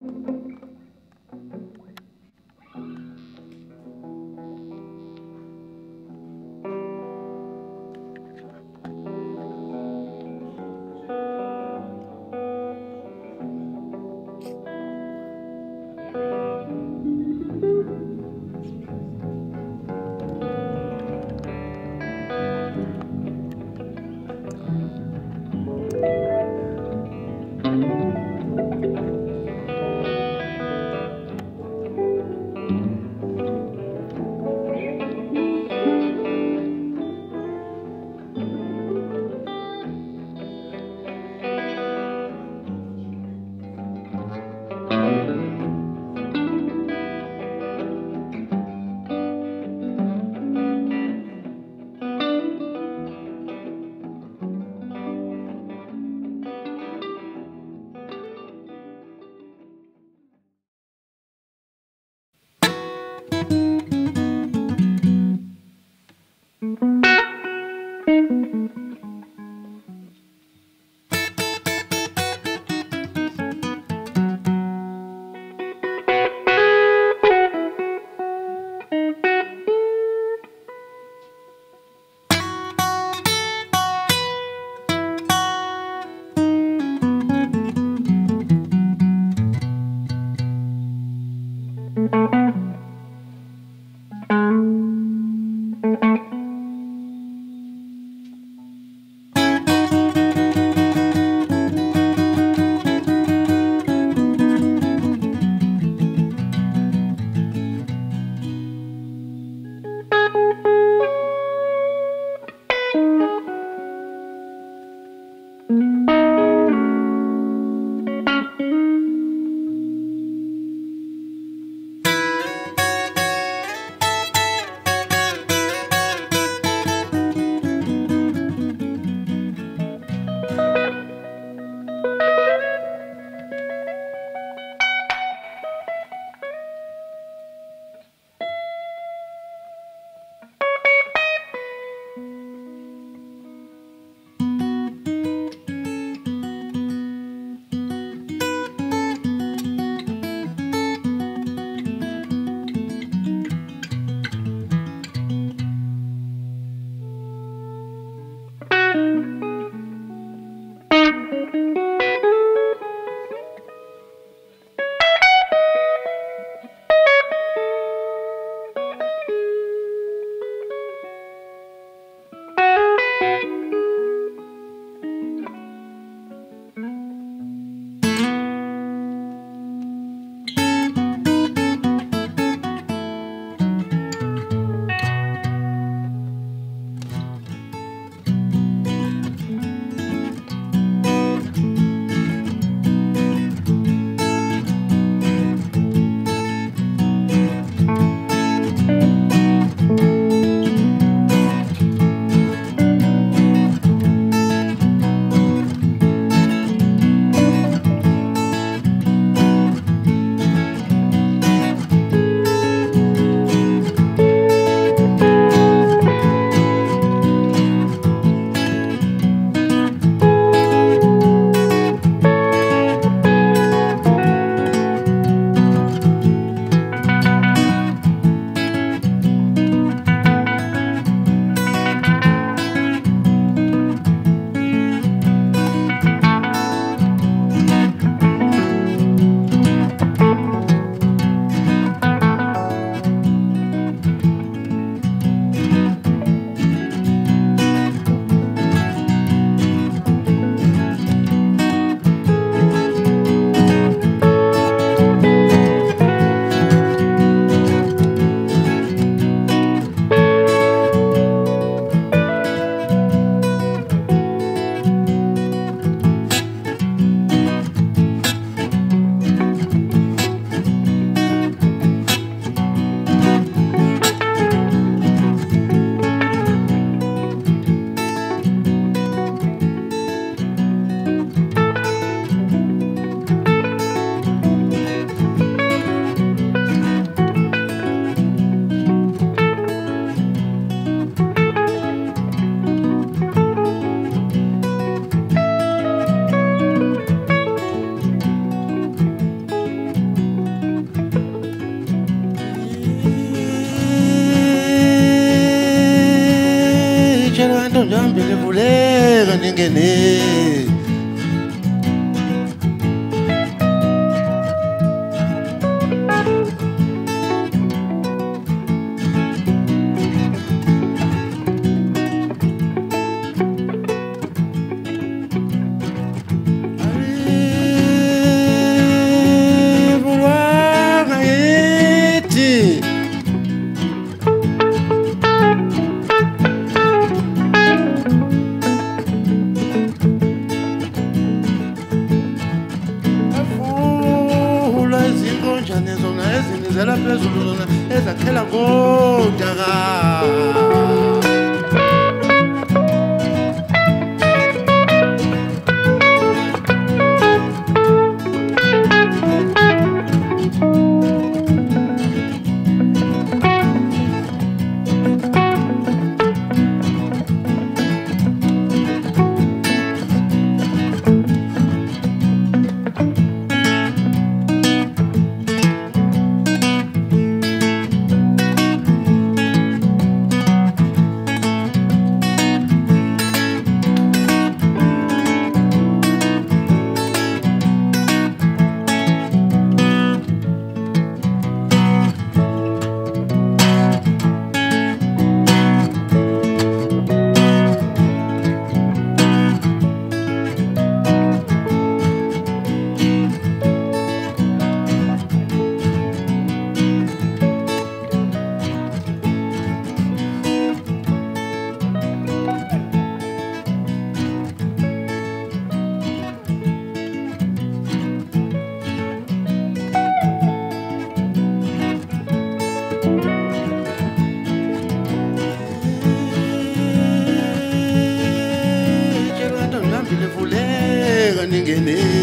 Música ndambele vulera nengene לבטל הרוגע vuleka ningene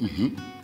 Mm-hmm.